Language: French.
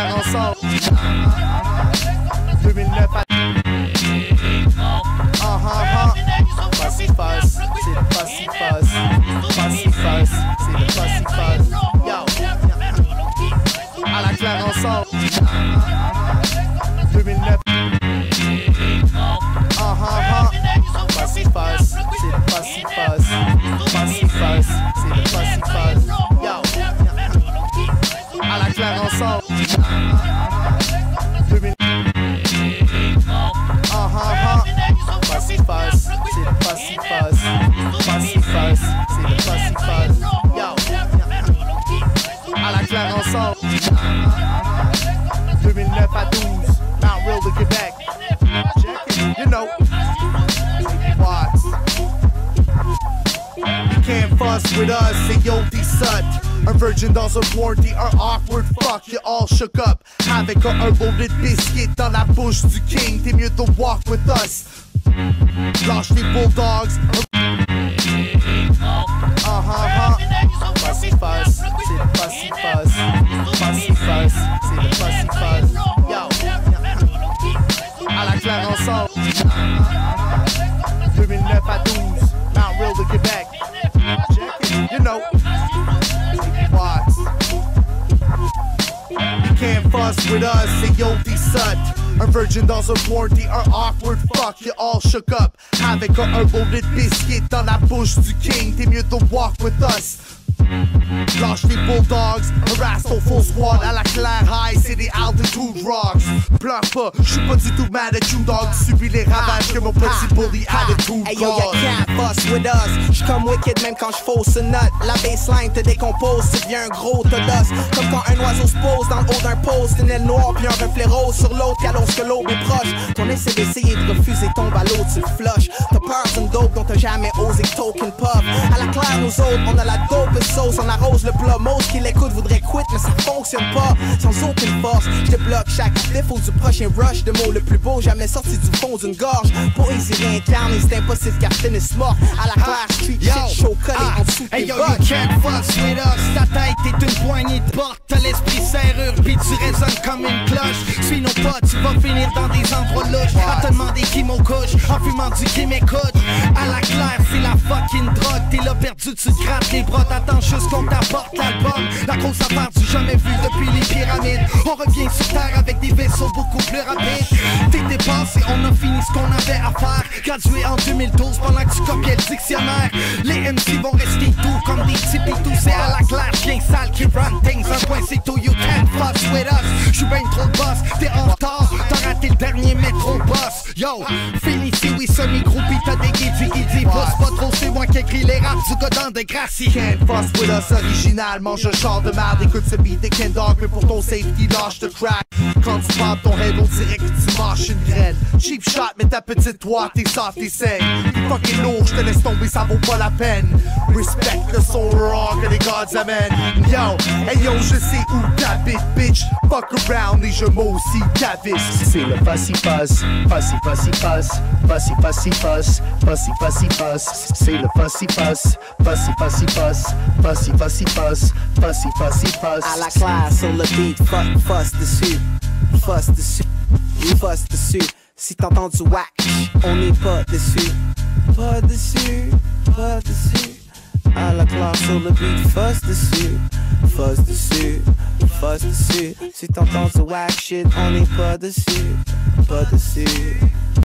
faire ensemble. 2009 à... Ah ah ah. Passe, passe, c'est passe. faire ensemble. 2009 à 12, Mount Real de Québec. You know. Watts. You can't fuss with us, And you'll des suds. our virgin dolls un warranty, un awkward fuck, you all shook up. Avec a loaded biscuit dans la bouche du king, t'es mieux to walk with us. Lâche tes bulldogs, can't with us, des sut. Un virgin dans un warranty, un awkward fuck, you all shook up. Avec un, un loaded biscuit dans la bouche du king, t'es mieux de walk with us. Lâche les bulldogs, harass ton full squad à la claire high, c'est des altitude rocks. Pleure pas, j'suis pas du tout mad at you dog, subis les ravages que mon petit bully attitude Hey yo, cause. can't fuss with us. J'suis comme wicked même quand j'fausse une note. La baseline te décompose, tu deviens un gros todos. Comme quand un oiseau se pose dans le haut d'un poste, une aile noire puis un reflet rose sur l'autre, annonce que l'aube est proche. Ton essai d'essayer de refuser tombe à l'eau, tu le flushes. T'as peur d'une dope dont t'as jamais token pop. À la claire, nous autres, on a la dope sauce, on arrose le plat. Most qui l'écoute voudrait quit, mais ça fonctionne pas. Sans aucune force, je débloque chaque défaut du prochain rush de mots le plus beau, jamais sorti du fond d'une gorge. Poésie réincarnée, c'est impossible qu'elle finisse mort. À la claire, street shit, show collé en dessous Hey tes yo, you can't fuss with us. Ta tête est une poignée de porte. Tu vas finir dans des endroits louches. À te demander qui m'en couche, en fumant du qui m'écoute. À la claire, c'est la fucking drogue. T'es là perdu, tu te grattes les bras. T'attends juste qu'on t'apporte l'album. La grosse affaire du jamais vu depuis les pyramides. On revient sur terre avec des vaisseaux beaucoup plus rapides. T'es dépassé, on a fini ce qu'on avait à faire. Gradué en 2012 pendant que tu copiais le dictionnaire. Les MC vont rester doux comme des petits pitous. C'est à la claire, chien sale qui run things. Un point c'est tout, you Yo, fini si oui, semi-groupie, t'as des guidis qui dit Pousse pas trop, c'est moi qui écris les raps du godin de Gracie. Can't fuss with us original, mange un char de merde, écoute ce beat de Ken Dog, mais pour ton safety, lâche le crack. Quand tu parles ton on dirait que tu mâches une graine. Cheap shot, mais ta petite toi, t'es soft, t'es. T'es fucking lourd, je te laisse tomber, ça vaut pas la peine. Respect le son raw que les gods amènent. Yo, hey yo, je sais où t'habites, bitch. Fuck around, les jeux mots aussi t'avissent. C'est le fussy fuss, fussy fussy fuss, fussy fussy fuss, fussy fussy fuss. C'est le fussy fuss, fussy fussy fuss, fussy fussy fuss, fussy fussy fuss. À la classe sur le beat, fuck, fuss dessus, fuss dessus, fuss dessus. Si t'entends du whack, on n'est pas dessus, pas dessus, pas dessus. À la classe sur le beat, fuss dessus, fuss dessus, fuss dessus. Si t'entends du whack shit, on n'est pas dessus, pas dessus.